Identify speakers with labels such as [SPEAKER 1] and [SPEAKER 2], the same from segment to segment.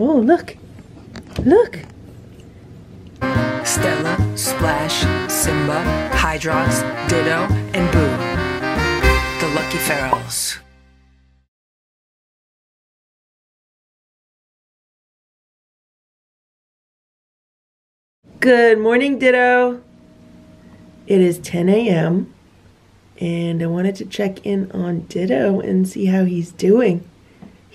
[SPEAKER 1] Oh, look. Look.
[SPEAKER 2] Stella, Splash, Simba, Hydrox, Ditto, and Boo. The Lucky Ferals.
[SPEAKER 1] Good morning, Ditto. It is 10 a.m. and I wanted to check in on Ditto and see how he's doing.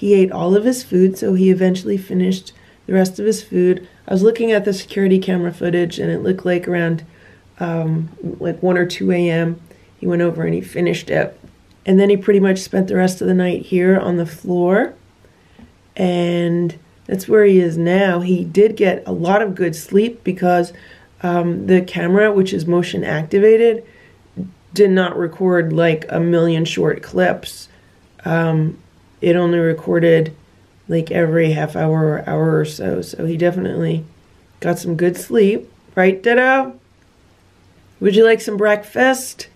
[SPEAKER 1] He ate all of his food, so he eventually finished the rest of his food. I was looking at the security camera footage and it looked like around um, like 1 or 2 a.m. He went over and he finished it. And then he pretty much spent the rest of the night here on the floor. And that's where he is now. He did get a lot of good sleep because um, the camera, which is motion activated, did not record like a million short clips. Um, it only recorded like every half hour or hour or so. So he definitely got some good sleep. Right, Ditto? Would you like some breakfast?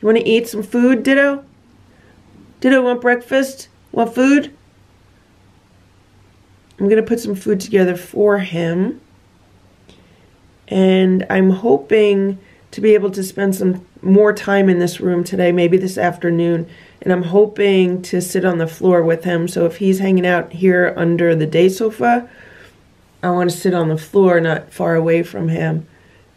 [SPEAKER 1] You want to eat some food, Ditto? Ditto, want breakfast? Want food? I'm going to put some food together for him. And I'm hoping to be able to spend some more time in this room today, maybe this afternoon. And I'm hoping to sit on the floor with him. So if he's hanging out here under the day sofa, I want to sit on the floor, not far away from him,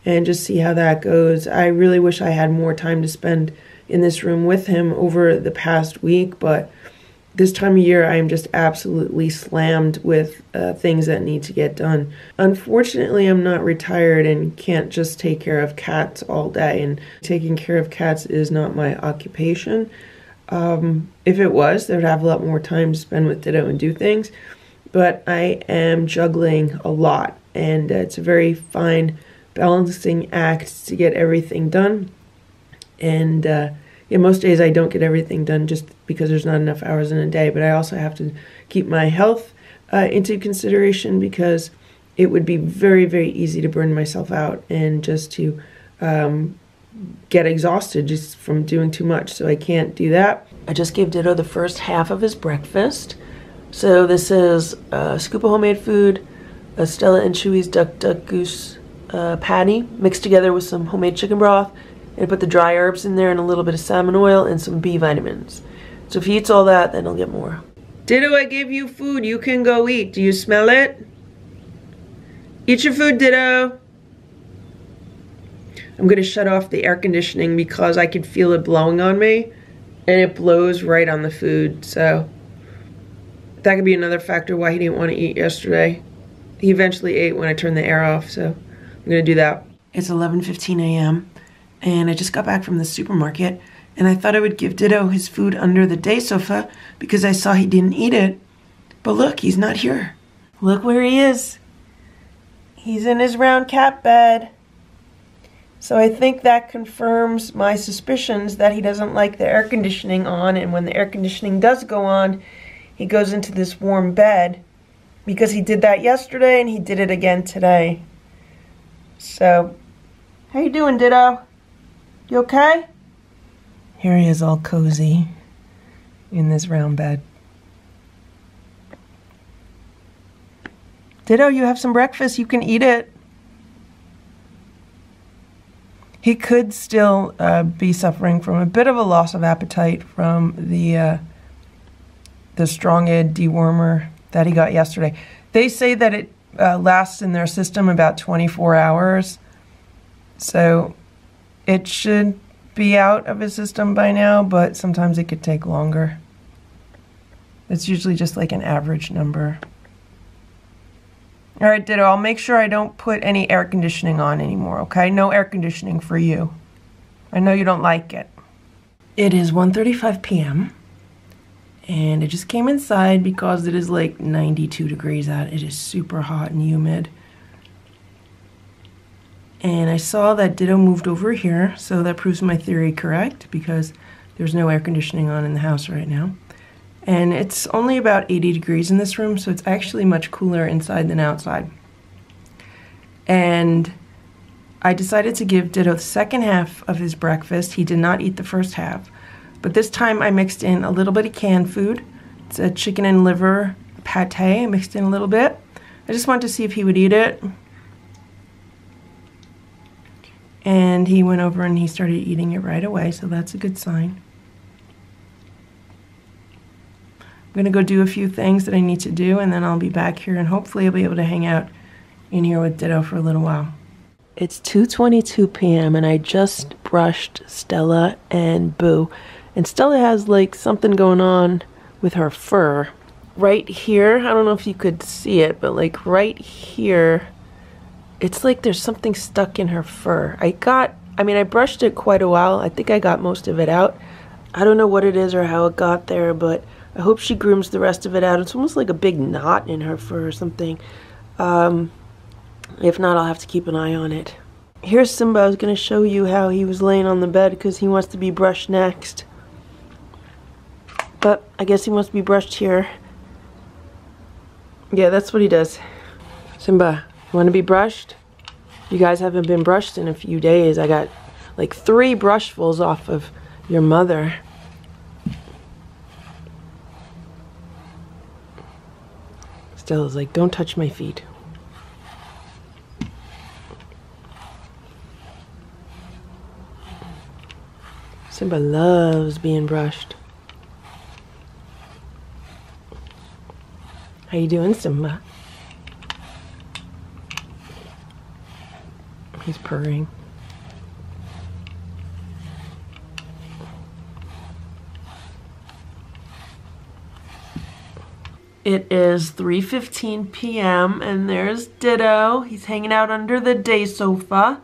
[SPEAKER 1] and just see how that goes. I really wish I had more time to spend in this room with him over the past week, but this time of year, I am just absolutely slammed with uh, things that need to get done. Unfortunately, I'm not retired and can't just take care of cats all day, and taking care of cats is not my occupation. Um, if it was, they would have a lot more time to spend with Ditto and do things, but I am juggling a lot, and uh, it's a very fine balancing act to get everything done. And uh, yeah, most days I don't get everything done just because there's not enough hours in a day, but I also have to keep my health uh, into consideration because it would be very, very easy to burn myself out and just to um, get exhausted just from doing too much. So I can't do that. I just gave Ditto the first half of his breakfast. So this is a scoop of homemade food, a Stella and Chewy's Duck Duck Goose uh, patty mixed together with some homemade chicken broth and put the dry herbs in there and a little bit of salmon oil and some B vitamins. So if he eats all that, then he'll get more. Ditto, I gave you food. You can go eat. Do you smell it? Eat your food, Ditto. I'm going to shut off the air conditioning because I can feel it blowing on me. And it blows right on the food. So that could be another factor why he didn't want to eat yesterday. He eventually ate when I turned the air off. So I'm going to do that. It's 11.15 a.m and I just got back from the supermarket and I thought I would give Ditto his food under the day sofa because I saw he didn't eat it. But look, he's not here. Look where he is. He's in his round cat bed. So I think that confirms my suspicions that he doesn't like the air conditioning on and when the air conditioning does go on, he goes into this warm bed because he did that yesterday and he did it again today. So, how you doing, Ditto? You okay? Here he is all cozy in this round bed. Ditto, you have some breakfast. You can eat it. He could still uh, be suffering from a bit of a loss of appetite from the uh, the Strongid dewormer that he got yesterday. They say that it uh, lasts in their system about 24 hours. So it should be out of his system by now, but sometimes it could take longer. It's usually just like an average number. All right, Ditto, I'll make sure I don't put any air conditioning on anymore, okay? No air conditioning for you. I know you don't like it. It is 1.35 p.m. And I just came inside because it is like 92 degrees out. It is super hot and humid. And I saw that Ditto moved over here, so that proves my theory correct because there's no air conditioning on in the house right now. And it's only about 80 degrees in this room, so it's actually much cooler inside than outside. And I decided to give Ditto the second half of his breakfast. He did not eat the first half. But this time I mixed in a little bit of canned food. It's a chicken and liver pate. Mixed in a little bit I just wanted to see if he would eat it. And he went over and he started eating it right away, so that's a good sign. I'm going to go do a few things that I need to do, and then I'll be back here, and hopefully I'll be able to hang out in here with Ditto for a little while. It's 2.22 p.m., and I just brushed Stella and Boo. And Stella has, like, something going on with her fur. Right here, I don't know if you could see it, but, like, right here it's like there's something stuck in her fur. I got, I mean, I brushed it quite a while. I think I got most of it out. I don't know what it is or how it got there, but I hope she grooms the rest of it out. It's almost like a big knot in her fur or something. Um, if not, I'll have to keep an eye on it. Here's Simba. I was going to show you how he was laying on the bed because he wants to be brushed next. But I guess he wants to be brushed here. Yeah, that's what he does. Simba, you want to be brushed? You guys haven't been brushed in a few days. I got like three brushfuls off of your mother. Stella's like, don't touch my feet. Simba loves being brushed. How you doing, Simba? He's purring. It is 3.15 p.m. and there's Ditto. He's hanging out under the day sofa.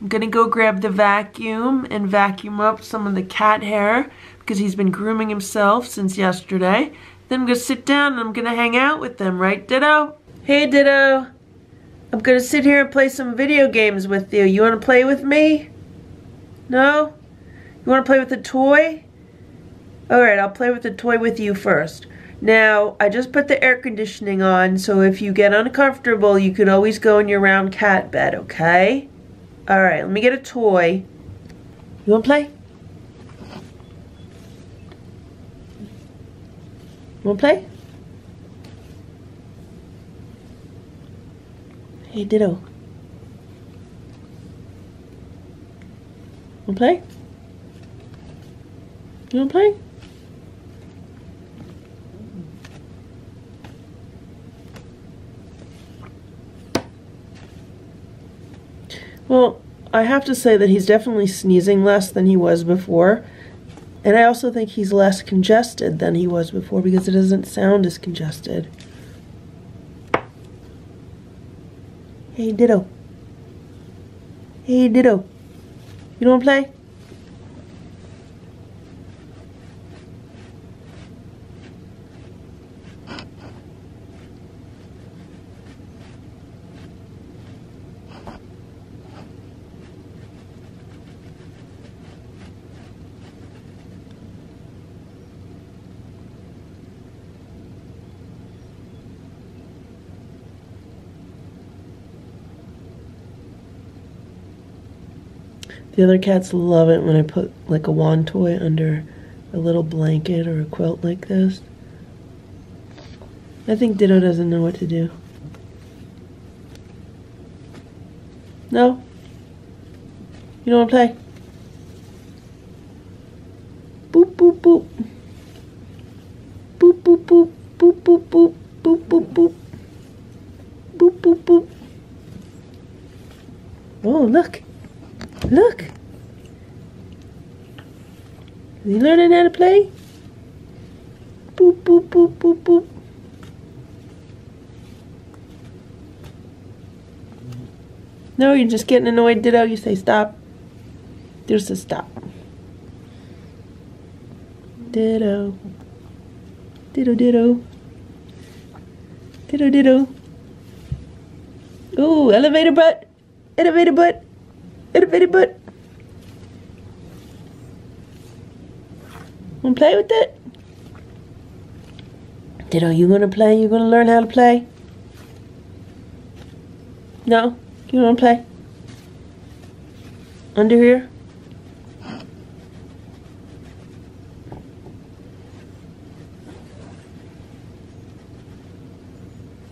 [SPEAKER 1] I'm gonna go grab the vacuum and vacuum up some of the cat hair because he's been grooming himself since yesterday. Then I'm gonna sit down and I'm gonna hang out with them, right Ditto? Hey Ditto! I'm gonna sit here and play some video games with you. You wanna play with me? No? You wanna play with the toy? Alright, I'll play with the toy with you first. Now, I just put the air conditioning on, so if you get uncomfortable, you can always go in your round cat bed, okay? Alright, let me get a toy. You wanna play? You wanna play? Hey, Ditto. Wanna play? You wanna play? Well, I have to say that he's definitely sneezing less than he was before. And I also think he's less congested than he was before because it doesn't sound as congested. Hey, Ditto. Hey, Ditto. You don't play? The other cats love it when I put like a wand toy under a little blanket or a quilt like this. I think Ditto doesn't know what to do. No? You don't want to play? You're just getting annoyed, Ditto. You say stop. There's a stop. Ditto. Ditto, ditto. Ditto, ditto. Ooh, elevator butt. Elevator butt. Elevator butt. Wanna play with it? Ditto, you gonna play? You gonna learn how to play? No? You wanna play? Under here?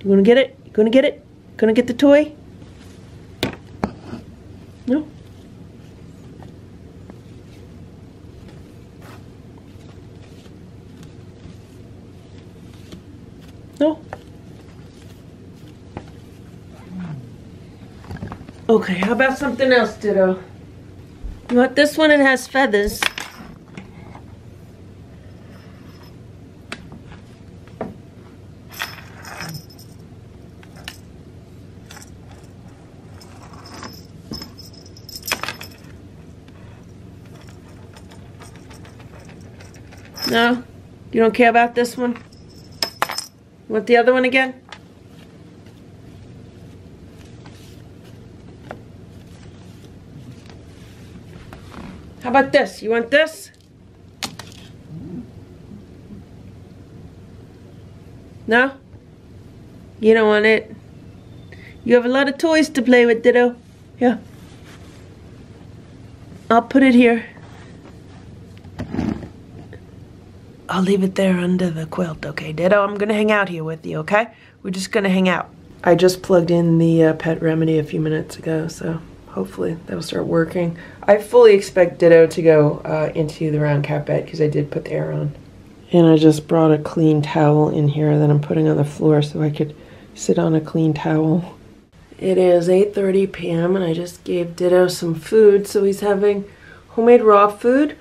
[SPEAKER 1] You gonna get it? You gonna get it? Gonna get the toy? No? No? Okay, how about something else, Ditto? You want this one? It has feathers. No? You don't care about this one? You want the other one again? How about this? You want this? No? You don't want it? You have a lot of toys to play with, Ditto. Yeah. I'll put it here. I'll leave it there under the quilt, okay? Ditto, I'm gonna hang out here with you, okay? We're just gonna hang out. I just plugged in the uh, pet remedy a few minutes ago, so hopefully that'll start working. I fully expect Ditto to go uh, into the round cap bed because I did put the air on. And I just brought a clean towel in here that I'm putting on the floor so I could sit on a clean towel. It is 8.30 p.m. and I just gave Ditto some food, so he's having homemade raw food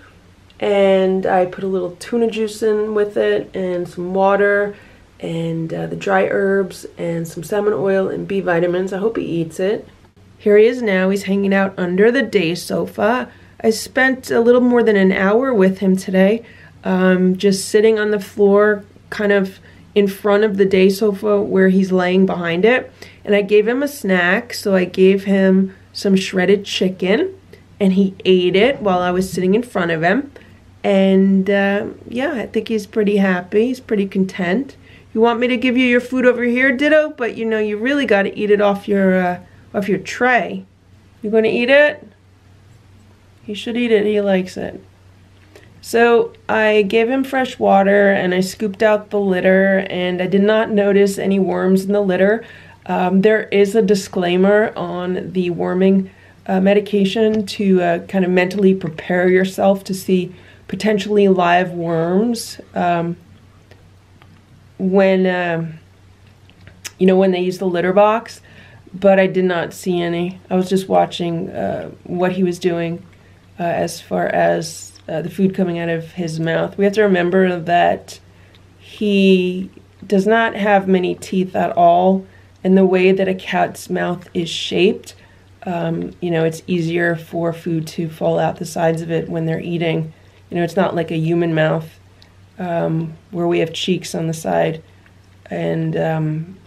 [SPEAKER 1] and I put a little tuna juice in with it and some water and uh, the dry herbs and some salmon oil and B vitamins. I hope he eats it. Here he is now. He's hanging out under the day sofa. I spent a little more than an hour with him today, um, just sitting on the floor, kind of in front of the day sofa where he's laying behind it. And I gave him a snack, so I gave him some shredded chicken, and he ate it while I was sitting in front of him. And uh, yeah, I think he's pretty happy. He's pretty content. You want me to give you your food over here, Ditto? But you know, you really got to eat it off your uh, off your tray. You going to eat it? He should eat it. He likes it. So I gave him fresh water and I scooped out the litter and I did not notice any worms in the litter. Um, there is a disclaimer on the worming uh, medication to uh, kind of mentally prepare yourself to see potentially live worms um, when uh, you know when they use the litter box but I did not see any. I was just watching uh, what he was doing uh, as far as uh, the food coming out of his mouth. We have to remember that he does not have many teeth at all, and the way that a cat's mouth is shaped, um, you know, it's easier for food to fall out the sides of it when they're eating. You know, it's not like a human mouth um, where we have cheeks on the side. And um,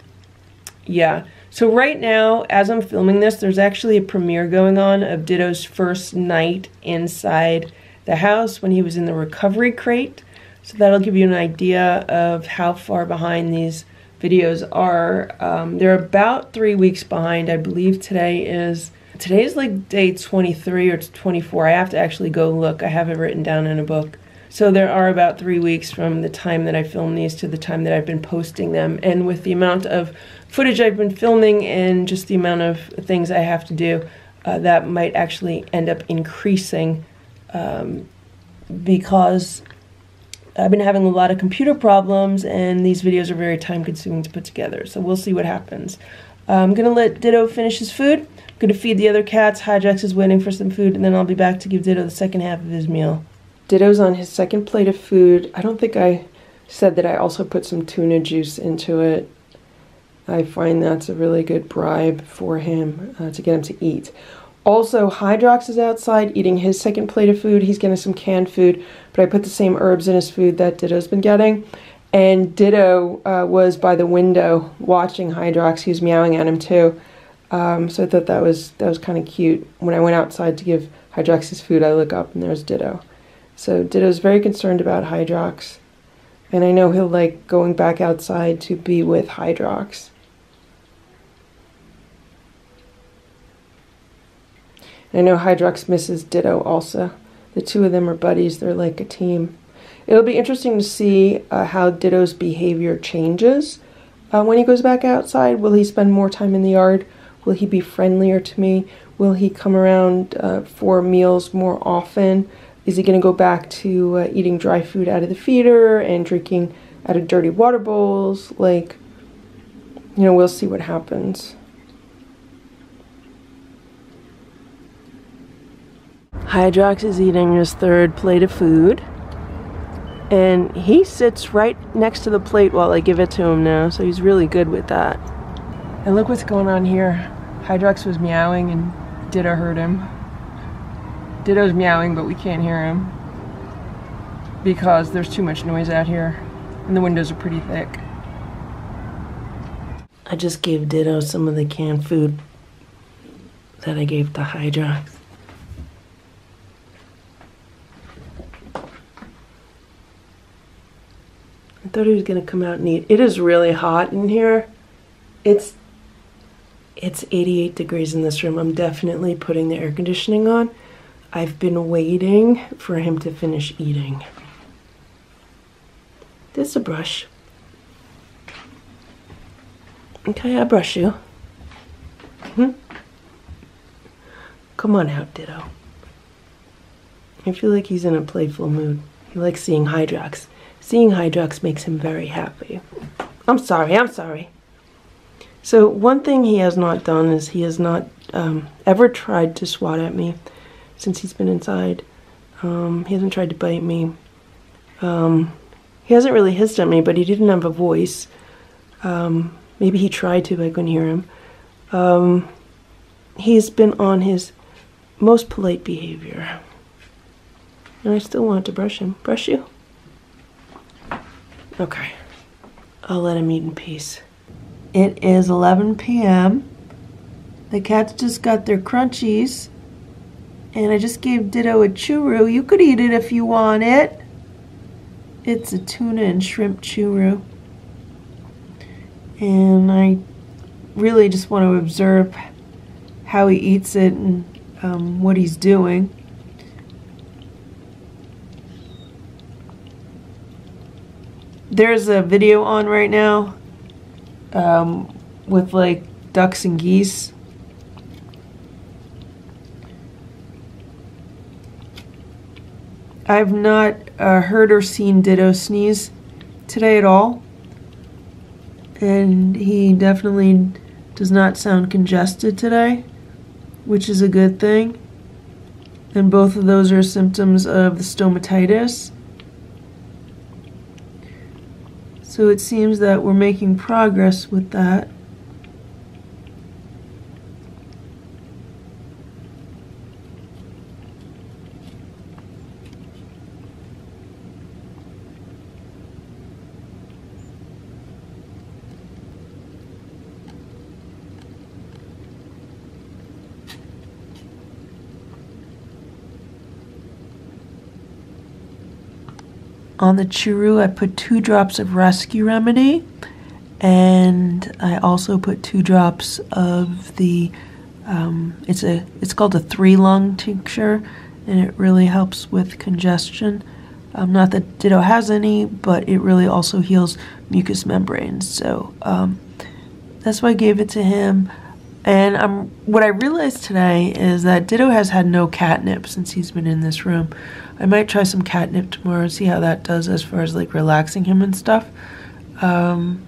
[SPEAKER 1] yeah, so right now, as I'm filming this, there's actually a premiere going on of Ditto's first night inside the house when he was in the recovery crate. So that'll give you an idea of how far behind these videos are. Um, they're about three weeks behind. I believe today is Today is like day 23 or 24. I have to actually go look. I have it written down in a book. So there are about three weeks from the time that I filmed these to the time that I've been posting them. And with the amount of footage I've been filming and just the amount of things I have to do, uh, that might actually end up increasing um, because I've been having a lot of computer problems and these videos are very time consuming to put together. So we'll see what happens. Uh, I'm going to let Ditto finish his food. I'm Going to feed the other cats. Hydrox is waiting for some food, and then I'll be back to give Ditto the second half of his meal. Ditto's on his second plate of food. I don't think I said that I also put some tuna juice into it. I find that's a really good bribe for him uh, to get him to eat. Also, Hydrox is outside eating his second plate of food. He's getting some canned food, but I put the same herbs in his food that Ditto's been getting. And Ditto uh, was by the window watching Hydrox. He was meowing at him too. Um, so I thought that was that was kind of cute. When I went outside to give Hydrox his food, I look up and there's Ditto. So Ditto's very concerned about Hydrox, and I know he'll like going back outside to be with Hydrox. I know Hydrox misses Ditto also. The two of them are buddies. They're like a team. It'll be interesting to see uh, how Ditto's behavior changes uh, when he goes back outside? Will he spend more time in the yard? Will he be friendlier to me? Will he come around uh, for meals more often? Is he going to go back to uh, eating dry food out of the feeder and drinking out of dirty water bowls? Like, you know, we'll see what happens. Hydrox is eating his third plate of food. And he sits right next to the plate while I give it to him now, so he's really good with that. And look what's going on here. Hydrox was meowing and Ditto hurt him. Ditto's meowing, but we can't hear him because there's too much noise out here and the windows are pretty thick. I just gave Ditto some of the canned food that I gave to Hydrox. I thought he was gonna come out and eat. It is really hot in here. It's it's 88 degrees in this room. I'm definitely putting the air conditioning on. I've been waiting for him to finish eating. This is a brush. Okay, I brush you. Hmm? Come on out, Ditto. I feel like he's in a playful mood. He likes seeing Hydrox. Seeing Hydrox makes him very happy. I'm sorry, I'm sorry. So one thing he has not done is he has not um, ever tried to swat at me since he's been inside. Um, he hasn't tried to bite me. Um, he hasn't really hissed at me, but he didn't have a voice. Um, maybe he tried to, but I couldn't hear him. Um, he's been on his most polite behavior. And I still want to brush him. Brush you? Okay. I'll let him eat in peace. It is 11 p.m. The cats just got their crunchies. And I just gave Ditto a churu. You could eat it if you want it. It's a tuna and shrimp churu. And I really just want to observe how he eats it and um, what he's doing. There's a video on right now um, with like ducks and geese. I've not uh, heard or seen Ditto sneeze today at all. And he definitely does not sound congested today, which is a good thing. And both of those are symptoms of the stomatitis. So it seems that we're making progress with that. On the churu, I put two drops of rescue remedy, and I also put two drops of the. Um, it's a it's called a three lung tincture, and it really helps with congestion. Um, not that Ditto has any, but it really also heals mucous membranes. So um, that's why I gave it to him. And um, what I realized today is that Ditto has had no catnip since he's been in this room. I might try some catnip tomorrow and see how that does as far as like relaxing him and stuff. Um,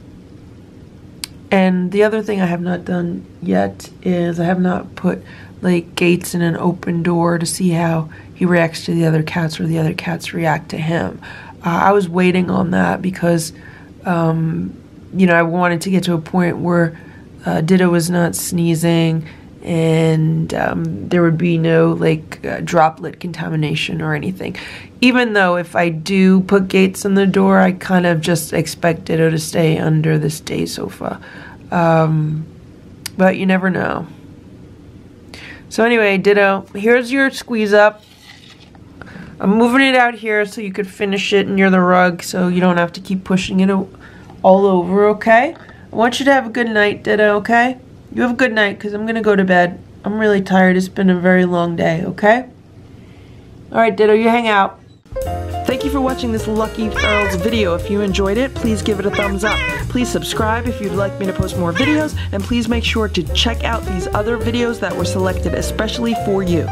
[SPEAKER 1] and the other thing I have not done yet is I have not put like gates in an open door to see how he reacts to the other cats or the other cats react to him. Uh, I was waiting on that because, um, you know, I wanted to get to a point where uh, Ditto was not sneezing and um, there would be no like uh, droplet contamination or anything. Even though if I do put gates on the door, I kind of just expect Ditto to stay under this day sofa. Um, but you never know. So anyway, Ditto, here's your squeeze up. I'm moving it out here so you could finish it near the rug so you don't have to keep pushing it all over, okay? I want you to have a good night, Ditto, okay? You have a good night because I'm going to go to bed. I'm really tired. It's been a very long day, okay? All right, Ditto, you hang out. Thank you for watching this Lucky Ferals video. If you enjoyed it, please give it a thumbs up. Please subscribe if you'd like me to post more videos, and please make sure to check out these other videos that were selected especially for you.